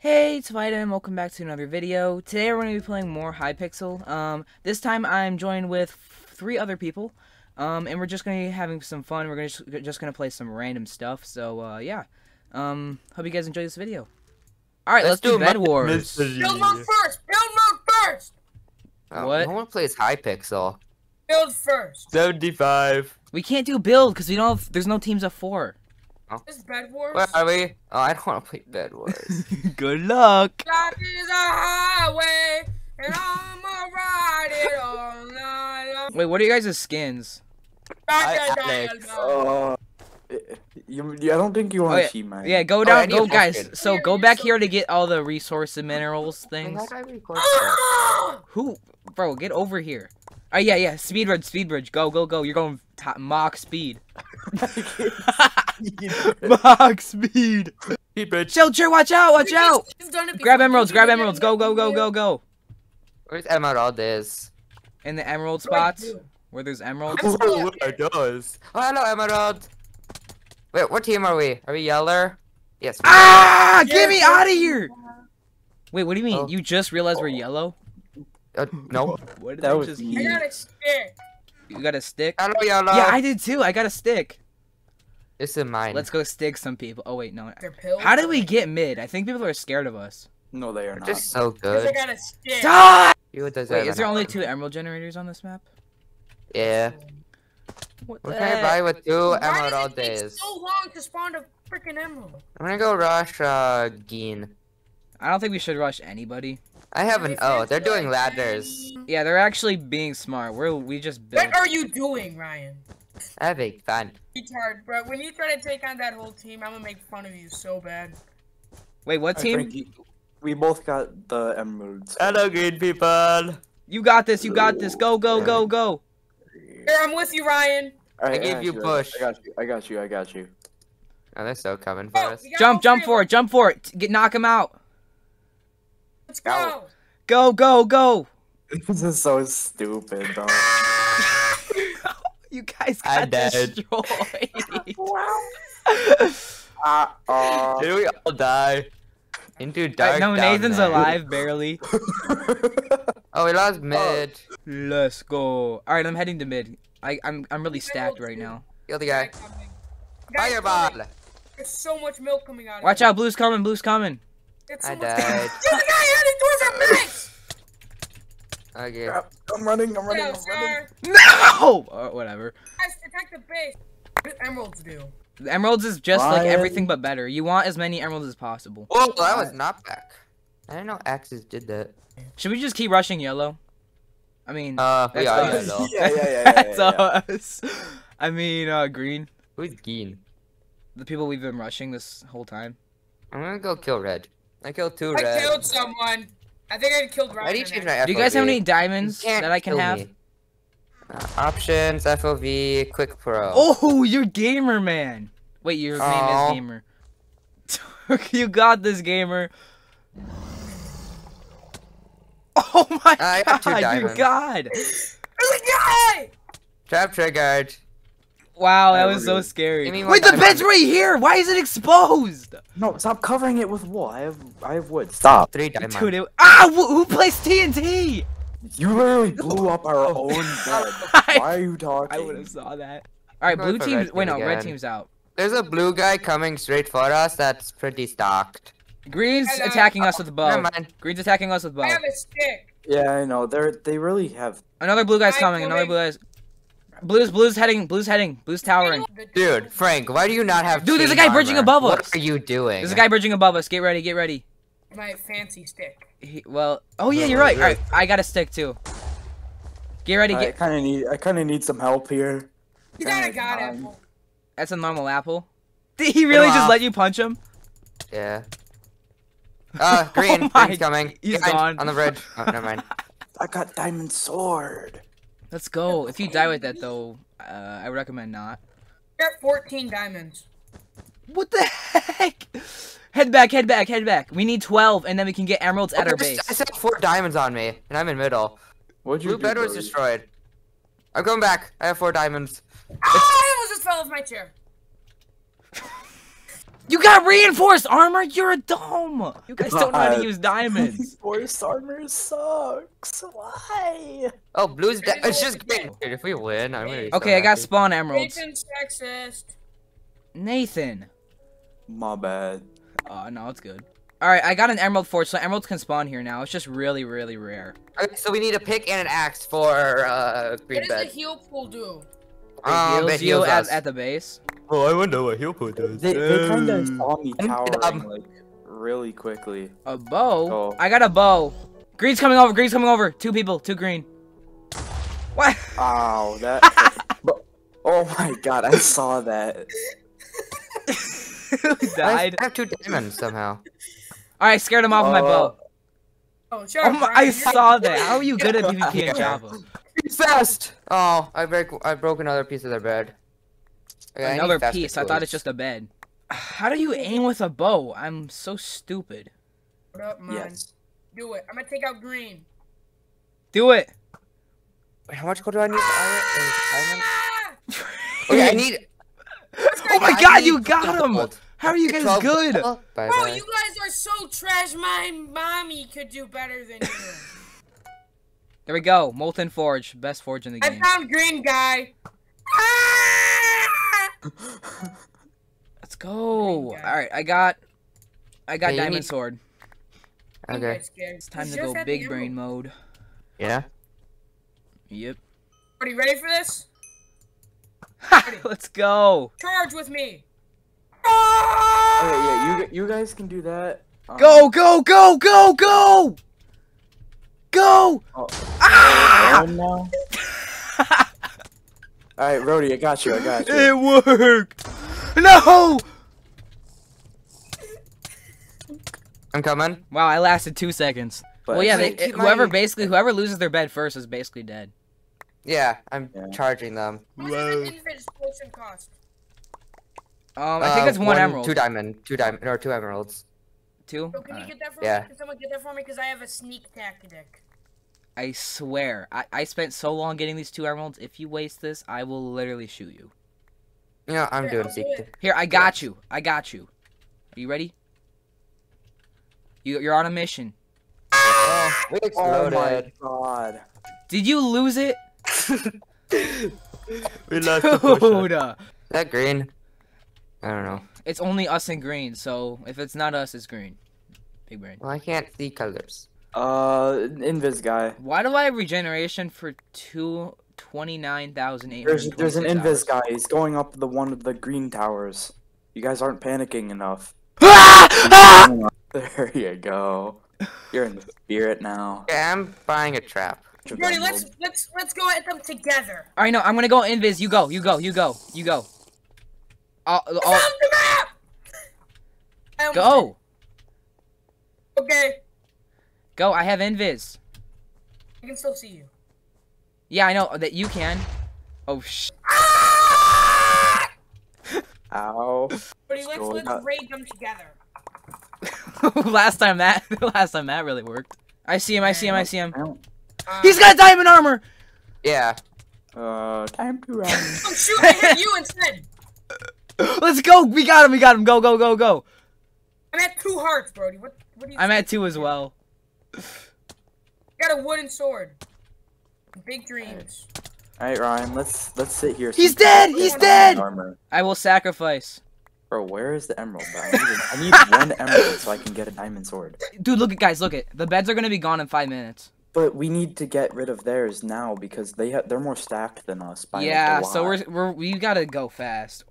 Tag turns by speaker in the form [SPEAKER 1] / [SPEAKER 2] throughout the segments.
[SPEAKER 1] Hey, it's Vyta and welcome back to another video. Today we're going to be playing more Hypixel. Um, this time I'm joined with three other people. Um, and we're just going to be having some fun. We're gonna just, just going to play some random stuff. So, uh, yeah. Um, hope you guys enjoy this video. Alright, let's, let's, do, Bed Wars.
[SPEAKER 2] Build mode first! Build mode first!
[SPEAKER 3] Oh,
[SPEAKER 1] what?
[SPEAKER 3] No one plays Hypixel.
[SPEAKER 2] Build first.
[SPEAKER 4] 75.
[SPEAKER 1] We can't do build because we don't have, there's no teams of four.
[SPEAKER 2] Oh. This Bed Wars?
[SPEAKER 3] Where are we? Oh, I don't want to play Bed Wars.
[SPEAKER 1] Good luck.
[SPEAKER 2] Life is a highway, and I'ma ride it all night long.
[SPEAKER 1] Wait, what are you guys' skins?
[SPEAKER 4] I, Alex. Uh, you, I don't think you want to
[SPEAKER 1] oh, yeah.
[SPEAKER 4] see mine.
[SPEAKER 1] Yeah, go down, oh, go guys. So go back here to get all the resource and minerals things. Who, bro? Get over here. Oh yeah, yeah. Speed bridge, speed bridge. Go, go, go. You're going mock speed. Mock speed.
[SPEAKER 4] Speed bridge.
[SPEAKER 1] Shelter, watch out, watch out. Grab emeralds, grab emeralds. Go, go, go, go, go.
[SPEAKER 3] Where's emerald is?
[SPEAKER 1] In the emerald spots. Where there's emeralds.
[SPEAKER 4] Oh, it does.
[SPEAKER 3] Oh, hello, emerald. Wait, what team are we? Are we yellow? Yes.
[SPEAKER 1] Ah! Get me out of here! Wait, what do you mean? Oh. You just realized we're yellow?
[SPEAKER 3] Uh, no.
[SPEAKER 1] what did that I just
[SPEAKER 2] I got a stick.
[SPEAKER 1] You got a stick?
[SPEAKER 3] Hello, yellow.
[SPEAKER 1] Yeah, I did too. I got a stick.
[SPEAKER 3] This is mine.
[SPEAKER 1] Let's go stick some people. Oh wait, no. How did we get mid? I think people are scared of us.
[SPEAKER 4] No, they are
[SPEAKER 3] We're
[SPEAKER 4] not.
[SPEAKER 3] Just so good.
[SPEAKER 2] I got a stick.
[SPEAKER 1] Die! Wait, is there only two emerald generators on this map?
[SPEAKER 3] Yeah.
[SPEAKER 1] What
[SPEAKER 3] what can I buy with two Why emerald all days?
[SPEAKER 2] so long to spawn a freaking emerald.
[SPEAKER 3] I'm gonna go rush uh Geen.
[SPEAKER 1] I don't think we should rush anybody.
[SPEAKER 3] I have an oh, they're doing ladders.
[SPEAKER 1] Yeah, they're actually being smart. We're we just built.
[SPEAKER 2] What are you doing, Ryan?
[SPEAKER 3] Having fun.
[SPEAKER 2] Retard, bro. When you try to take on that whole team, I'm gonna make fun of you so bad.
[SPEAKER 1] Wait, what team?
[SPEAKER 4] we both got the emeralds.
[SPEAKER 3] Hello, green people.
[SPEAKER 1] You got this. You got this. Go, go, go, go.
[SPEAKER 2] Here, I'm with you, Ryan.
[SPEAKER 3] Right, I gave you push.
[SPEAKER 4] I got you. I got you. I got you.
[SPEAKER 3] Oh, they're so coming for oh, us.
[SPEAKER 1] Jump, jump for it. Jump for it. Get knock him out.
[SPEAKER 2] Let's go.
[SPEAKER 1] Go, go, go.
[SPEAKER 4] This is so stupid, though.
[SPEAKER 1] You guys got destroyed.
[SPEAKER 4] uh, uh,
[SPEAKER 3] Did we all die? Into dark.
[SPEAKER 1] no, Nathan's there. alive, barely.
[SPEAKER 3] oh, we lost mid.
[SPEAKER 1] Let's go. All right, I'm heading to mid. I, I'm I'm really stacked right now.
[SPEAKER 3] Kill the guy. Fireball.
[SPEAKER 2] There's so much milk coming out.
[SPEAKER 1] Watch out, blue's coming. Blue's coming.
[SPEAKER 2] It's so
[SPEAKER 3] I died.
[SPEAKER 2] Kill the guy heading towards our base.
[SPEAKER 3] Okay.
[SPEAKER 4] I'm running. I'm running. I'm running.
[SPEAKER 1] No. Uh, whatever.
[SPEAKER 2] Guys, protect the base. What emeralds do?
[SPEAKER 1] The emeralds is just Ryan. like everything but better. You want as many emeralds as possible.
[SPEAKER 3] Oh, well, that was not back. I didn't know axes did that.
[SPEAKER 1] Should we just keep rushing yellow? I mean,
[SPEAKER 3] uh, we are
[SPEAKER 4] yellow. yeah, yeah, yeah, yeah,
[SPEAKER 1] That's
[SPEAKER 4] yeah,
[SPEAKER 1] yeah. us. I mean, uh, green.
[SPEAKER 3] Who's green?
[SPEAKER 1] The people we've been rushing this whole time.
[SPEAKER 3] I'm gonna go kill red. I killed two
[SPEAKER 2] I
[SPEAKER 3] red.
[SPEAKER 2] I killed someone. I think I killed Ryan.
[SPEAKER 3] I need
[SPEAKER 1] Do you guys have any diamonds that I can have?
[SPEAKER 3] Uh, options, FOV, quick pro.
[SPEAKER 1] Oh, you're gamer, man. Wait, your name is gamer. you got this, gamer. Oh my
[SPEAKER 3] uh,
[SPEAKER 1] god, your god.
[SPEAKER 2] There's a guy!
[SPEAKER 3] Trap triggered.
[SPEAKER 1] Wow, that was so scary. Wait, the bed's right here. Why is it exposed?
[SPEAKER 4] No, stop covering it with wool. I have, I have wood. Stop.
[SPEAKER 3] Three diamonds.
[SPEAKER 1] Dude, it, ah, who placed TNT?
[SPEAKER 4] You literally blew up our own bed. Why are you talking?
[SPEAKER 1] I would have saw that. All right, blue team. Wait, no, again. red team's out.
[SPEAKER 3] There's a blue guy coming straight for us. That's pretty stocked.
[SPEAKER 1] Green's attacking us with a bow. Green's attacking us with bow.
[SPEAKER 2] I have a stick.
[SPEAKER 4] Yeah, I know. They're they really have.
[SPEAKER 1] Another blue guy's coming. Another blue guy's. Blue's, blue's heading, blue's heading, blue's towering.
[SPEAKER 3] Dude, Frank, why do you not have
[SPEAKER 1] Dude, there's a guy bridging above us.
[SPEAKER 3] What are you doing?
[SPEAKER 1] There's a guy bridging above us. Get ready, get ready.
[SPEAKER 2] My fancy stick.
[SPEAKER 1] He, well, oh yeah, you're right. All right, I got a stick too. Get ready. Get.
[SPEAKER 4] I kind of need, I kind of need some help here.
[SPEAKER 2] You got a god apple.
[SPEAKER 1] That's a normal apple. Did he really just let you punch him?
[SPEAKER 3] Yeah. Uh, green, oh green's coming.
[SPEAKER 1] He's
[SPEAKER 3] Behind,
[SPEAKER 1] gone.
[SPEAKER 3] On the bridge. Oh, never mind.
[SPEAKER 4] I got diamond sword.
[SPEAKER 1] Let's go. If you die with that, though, uh, I recommend not.
[SPEAKER 2] You're at 14 diamonds.
[SPEAKER 1] What the heck? Head back, head back, head back. We need 12, and then we can get emeralds at
[SPEAKER 3] oh,
[SPEAKER 1] our base.
[SPEAKER 3] I said four diamonds on me, and I'm in middle.
[SPEAKER 4] What'd you
[SPEAKER 3] Blue
[SPEAKER 4] do,
[SPEAKER 3] bed was destroyed. I'm going back. I have four diamonds.
[SPEAKER 2] Ah, I almost just fell off my chair.
[SPEAKER 1] You got reinforced armor. You're a dome. You guys don't know how to use diamonds.
[SPEAKER 4] Forest armor sucks. Why?
[SPEAKER 3] Oh, blue's dead. It's just green. Dude, if we win, I'm gonna be so
[SPEAKER 1] Okay, I got
[SPEAKER 3] happy.
[SPEAKER 1] spawn emeralds.
[SPEAKER 2] Nathan's sexist.
[SPEAKER 1] Nathan.
[SPEAKER 4] My bad.
[SPEAKER 1] Oh no, it's good. All right, I got an emerald forge, so emeralds can spawn here now. It's just really, really rare.
[SPEAKER 3] Okay, so we need a pick and an axe for uh green
[SPEAKER 2] What does the heal pool do?
[SPEAKER 1] It
[SPEAKER 3] Um,
[SPEAKER 1] heals
[SPEAKER 3] it
[SPEAKER 1] you at, at the base.
[SPEAKER 3] Oh, I wonder what heal code does.
[SPEAKER 4] They, they kind of saw me
[SPEAKER 3] Um,
[SPEAKER 4] towering like really quickly.
[SPEAKER 1] A bow.
[SPEAKER 4] Oh.
[SPEAKER 1] I got a bow. Green's coming over. Green's coming over. Two people. Two green. What?
[SPEAKER 4] Ow, that. but, oh my god, I saw that.
[SPEAKER 1] Who died?
[SPEAKER 3] I have two diamonds somehow.
[SPEAKER 1] All right, scared him off with my bow.
[SPEAKER 2] Oh, shut
[SPEAKER 1] Oh my, I saw that. How are you good at PvP
[SPEAKER 3] Yeah.
[SPEAKER 1] and Java?
[SPEAKER 3] Be fast! Oh, I break. I broke another piece of their bed. Okay,
[SPEAKER 1] Another
[SPEAKER 3] faster
[SPEAKER 1] piece. I thought it's just a bed. How do you aim with a bow? I'm so stupid.
[SPEAKER 2] What up, man?
[SPEAKER 4] Yes.
[SPEAKER 2] Do it. I'm gonna take out green.
[SPEAKER 1] Do it.
[SPEAKER 3] Wait, how much gold do I need? for iron?
[SPEAKER 2] Ah!
[SPEAKER 3] Okay, I need.
[SPEAKER 1] Oh my
[SPEAKER 3] I
[SPEAKER 1] god, you got him!
[SPEAKER 3] gold.
[SPEAKER 1] How are you guys
[SPEAKER 3] 12
[SPEAKER 1] good?
[SPEAKER 3] gold. Bye
[SPEAKER 2] Bro,
[SPEAKER 3] bye.
[SPEAKER 2] you guys are so trash. My mommy could do better than you.
[SPEAKER 1] There we go. Molten Forge. Best forge in the game.
[SPEAKER 2] I found green guy. Ah!
[SPEAKER 1] Let's go.
[SPEAKER 2] Green.
[SPEAKER 1] Alright, I got... I got
[SPEAKER 3] Okay,
[SPEAKER 1] Diamond
[SPEAKER 3] need-
[SPEAKER 1] Sword.
[SPEAKER 3] Okay.
[SPEAKER 1] It's time to go big brain mode.
[SPEAKER 3] Yeah.
[SPEAKER 1] Yep.
[SPEAKER 2] Are you ready for this?
[SPEAKER 1] Let's go.
[SPEAKER 2] Charge with me.
[SPEAKER 4] Okay, yeah, you you guys can do that. Um,
[SPEAKER 1] Go, go, go, go, go! Go!
[SPEAKER 4] Oh,
[SPEAKER 1] Ah!
[SPEAKER 4] Aaron now? All right, Rody, I got you. I got you.
[SPEAKER 1] It worked! No!
[SPEAKER 3] I'm coming.
[SPEAKER 1] Wow, I lasted two seconds.
[SPEAKER 4] But
[SPEAKER 1] well, yeah,
[SPEAKER 3] Wait,
[SPEAKER 1] they,
[SPEAKER 3] keep
[SPEAKER 1] whoever
[SPEAKER 3] my-
[SPEAKER 1] basically, whoever loses their bed first is basically dead.
[SPEAKER 3] Yeah, I'm
[SPEAKER 4] Yeah.
[SPEAKER 3] charging them.
[SPEAKER 2] How much does an infant potion cost?
[SPEAKER 1] Um, I think
[SPEAKER 3] Uh,
[SPEAKER 1] it's one, emerald.
[SPEAKER 3] Two diamond. Two diamond. Or two emeralds.
[SPEAKER 1] Two?
[SPEAKER 2] So can you get that for
[SPEAKER 3] Yeah.
[SPEAKER 2] me? Can someone get that for me? Because I have a sneak tactic.
[SPEAKER 1] I swear, I, I spent so long getting these two emeralds. If you waste this, I will literally shoot you.
[SPEAKER 3] Yeah, I'm
[SPEAKER 2] Yeah,
[SPEAKER 3] doing
[SPEAKER 2] I'll do
[SPEAKER 3] secret.
[SPEAKER 2] it.
[SPEAKER 1] Here, I got you. I got you. Are you ready? You, you're on a mission.
[SPEAKER 3] Oh, we
[SPEAKER 4] Oh my
[SPEAKER 3] exploded.
[SPEAKER 4] god.
[SPEAKER 1] Did you lose it?
[SPEAKER 3] we lost
[SPEAKER 1] Dude, uh,
[SPEAKER 3] that green? I don't know.
[SPEAKER 1] it's only us and green, so if it's not us, it's green. Big brain.
[SPEAKER 3] Well, I can't see colors.
[SPEAKER 4] Uh, Invis guy.
[SPEAKER 1] Why do I have regeneration for two twenty-nine thousand eight
[SPEAKER 4] There's there's an Invis guy. He's going up the one of the green towers. You guys aren't panicking enough. There you go. You're in the spirit now.
[SPEAKER 3] Okay, I'm buying a trap.
[SPEAKER 2] Brody, let's let's let's go at them together.
[SPEAKER 1] All right, no, I'm gonna go invis. You go. You go. You go. You go. I'll, I'll! Go.
[SPEAKER 2] Okay,
[SPEAKER 1] Go. I have invis.
[SPEAKER 2] I can still see you.
[SPEAKER 1] Yeah, I know that you can. Oh sh.
[SPEAKER 4] Ow.
[SPEAKER 2] Brody, let's let's
[SPEAKER 4] not-
[SPEAKER 2] raid them together.
[SPEAKER 1] last time that last time that really worked. I see him. I see him. I see him.
[SPEAKER 2] Uh,
[SPEAKER 1] He's got diamond armor.
[SPEAKER 3] Yeah.
[SPEAKER 4] Uh, time to run.
[SPEAKER 2] oh shoot! I hit you instead.
[SPEAKER 1] Let's go. We got him. We got him. Go go go go.
[SPEAKER 2] I'm at two hearts, Brody. What what do you?
[SPEAKER 1] I'm at two as well.
[SPEAKER 2] Got a wooden sword. Big dreams.
[SPEAKER 4] All right, Ryan. Let's let's sit here.
[SPEAKER 1] He's
[SPEAKER 4] so-
[SPEAKER 1] dead. He's dead.
[SPEAKER 4] Armor.
[SPEAKER 1] I will sacrifice.
[SPEAKER 4] Bro, where is the emerald? Bro? I need, a- I need one emerald so I can get a diamond sword.
[SPEAKER 1] Dude, look at guys. Look at the beds are gonna be gone in five minutes.
[SPEAKER 4] But we need to get rid of theirs now because they ha- they're more stacked than us. By like,
[SPEAKER 1] yeah. So we're we're we gotta go fast.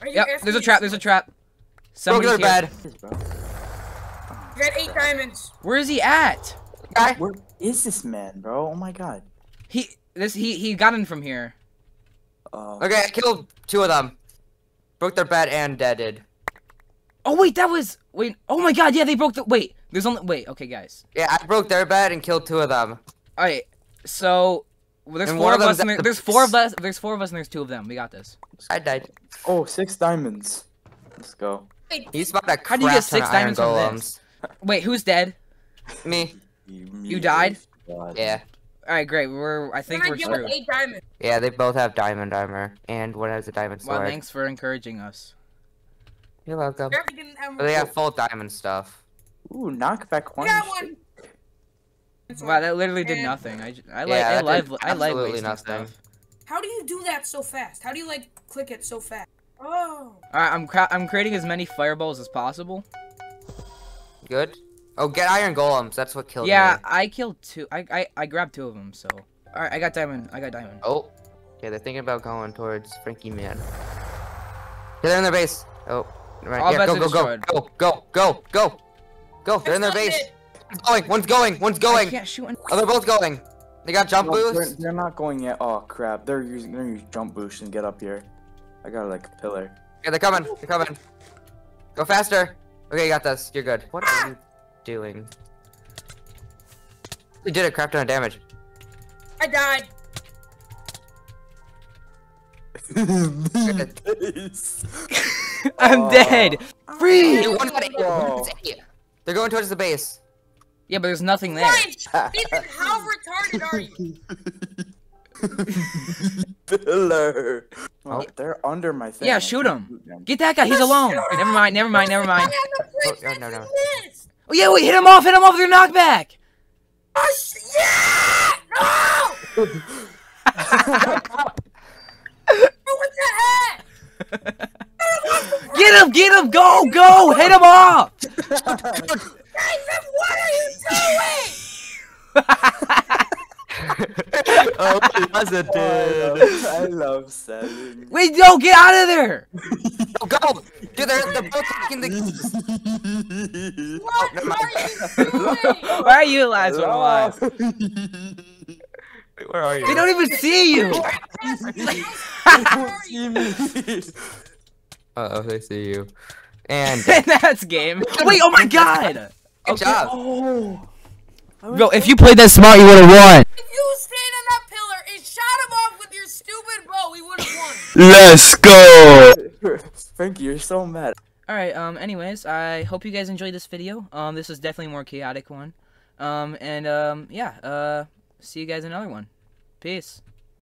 [SPEAKER 2] Are
[SPEAKER 1] Yep. There's a trap. There's a trap.
[SPEAKER 3] Broke
[SPEAKER 1] Somebody's
[SPEAKER 3] their
[SPEAKER 1] here.
[SPEAKER 3] bed.
[SPEAKER 4] Is, bro.
[SPEAKER 2] You got eight diamonds.
[SPEAKER 1] Where is he at?
[SPEAKER 3] Guy.
[SPEAKER 4] Where is this man, bro? Oh my god.
[SPEAKER 1] He this he he got in from here.
[SPEAKER 4] Uh,
[SPEAKER 3] Okay, I killed two of them. Broke their bed and deaded.
[SPEAKER 1] Oh wait, that was wait. Oh my god, yeah, they broke the wait. There's only wait. Okay, guys.
[SPEAKER 3] Yeah, I broke their bed and killed two of them.
[SPEAKER 1] All right. So well, there's
[SPEAKER 3] And
[SPEAKER 1] four of
[SPEAKER 3] of
[SPEAKER 1] us. And there,
[SPEAKER 3] the
[SPEAKER 1] there's four of us. There's four of us, and there's two of them. We got this.
[SPEAKER 3] I died.
[SPEAKER 4] oh, six diamonds. Let's go.
[SPEAKER 2] Wait,
[SPEAKER 3] He spawned a
[SPEAKER 1] How do you get six
[SPEAKER 3] of iron
[SPEAKER 1] diamonds from
[SPEAKER 3] golems.
[SPEAKER 1] Wait, who's dead?
[SPEAKER 3] Me.
[SPEAKER 1] You died?
[SPEAKER 4] God.
[SPEAKER 3] Yeah.
[SPEAKER 1] All right, great. We're I think we're
[SPEAKER 2] give with
[SPEAKER 1] screwed.
[SPEAKER 2] eight diamonds?
[SPEAKER 3] Yeah, they both have diamond armor, and one has a diamond sword.
[SPEAKER 1] Well,
[SPEAKER 3] sword.
[SPEAKER 1] thanks for encouraging us.
[SPEAKER 3] You're welcome.
[SPEAKER 2] You're getting
[SPEAKER 3] But they have full diamond stuff.
[SPEAKER 4] Ooh, knockback one.
[SPEAKER 2] got one.
[SPEAKER 1] Wow, that literally did
[SPEAKER 2] And-
[SPEAKER 1] nothing. I, I like
[SPEAKER 3] Yeah,
[SPEAKER 1] I
[SPEAKER 3] that
[SPEAKER 1] like I like
[SPEAKER 3] absolutely
[SPEAKER 1] wasting
[SPEAKER 3] nothing.
[SPEAKER 1] stuff.
[SPEAKER 2] How do you do that so fast? How do you like click it so fast? Oh.
[SPEAKER 1] All right, I'm I'm creating as many fireballs as possible.
[SPEAKER 3] Good. Oh, get iron golems. That's what killed
[SPEAKER 1] Yeah,
[SPEAKER 3] me.
[SPEAKER 1] I killed two. I, I I grabbed two of them. So all right, I got diamond. I got diamond.
[SPEAKER 3] Oh. Okay, they're thinking about going towards Frankie Man. Yeah, they're in their base. Oh. Right.
[SPEAKER 1] All
[SPEAKER 3] Yeah,
[SPEAKER 1] bets
[SPEAKER 3] go, go, go, go, go, go, go, go. They're in their base.
[SPEAKER 2] it.
[SPEAKER 3] One's going. One's going. One's
[SPEAKER 1] I
[SPEAKER 3] going.
[SPEAKER 1] can't shoot. An-
[SPEAKER 3] Oh, they're both going. They got jump
[SPEAKER 4] No, they're, they're not going yet. Oh crap! They're using they're using jump boost and get up here. I got like a pillar.
[SPEAKER 3] Yeah, they're coming. They're coming. Go faster. Okay, you got this. You're good. What are you doing? We did a crap ton of damage.
[SPEAKER 2] I died.
[SPEAKER 1] I'm
[SPEAKER 4] Oh.
[SPEAKER 1] dead. Free.
[SPEAKER 3] Dude, one's got eight.
[SPEAKER 4] Whoa.
[SPEAKER 3] It's eight. They're going towards the base.
[SPEAKER 1] Yeah, but there's nothing there.
[SPEAKER 2] Ethan, how retarded are you?
[SPEAKER 4] pillar. Oh, they're under my thing.
[SPEAKER 1] Yeah, shoot
[SPEAKER 4] can't
[SPEAKER 1] 'em.
[SPEAKER 4] shoot them.
[SPEAKER 1] Get that guy. He's alone. Never mind. Never mind. Never mind.
[SPEAKER 2] Have no
[SPEAKER 3] Oh, no, no, no.
[SPEAKER 1] Oh yeah, wait. Hit him off. Hit him off with your knockback.
[SPEAKER 2] Oh, yeah! No! Oh, what the heck?
[SPEAKER 1] Get him. Get him. Go. Go. Hit him off.
[SPEAKER 2] Nathan, what are you doing?
[SPEAKER 3] oh, positive.
[SPEAKER 4] Oh, I love selling.
[SPEAKER 1] Wait, no. Get out of there.
[SPEAKER 3] Oh, go! Dude, they're, they're both taking the.
[SPEAKER 2] What
[SPEAKER 3] never
[SPEAKER 2] are you doing?
[SPEAKER 1] Why are you the last one alive?
[SPEAKER 3] Wait, where are you?
[SPEAKER 1] They don't even see you.
[SPEAKER 3] They don't see Uh oh, they see you. And
[SPEAKER 1] and that's game. Wait. Oh my god.
[SPEAKER 3] good job.
[SPEAKER 4] oh.
[SPEAKER 1] Bro, if you played that smart, you would have won.
[SPEAKER 2] If you stand on that pillar and shot him off with your stupid bow, we would have won.
[SPEAKER 1] Let's go.
[SPEAKER 4] Frankie, you're so mad.
[SPEAKER 1] Alright, um, anyways, I hope you guys enjoyed this video. Um, this is definitely more chaotic one. Um, and, um, yeah, uh, see you guys in another one. Peace.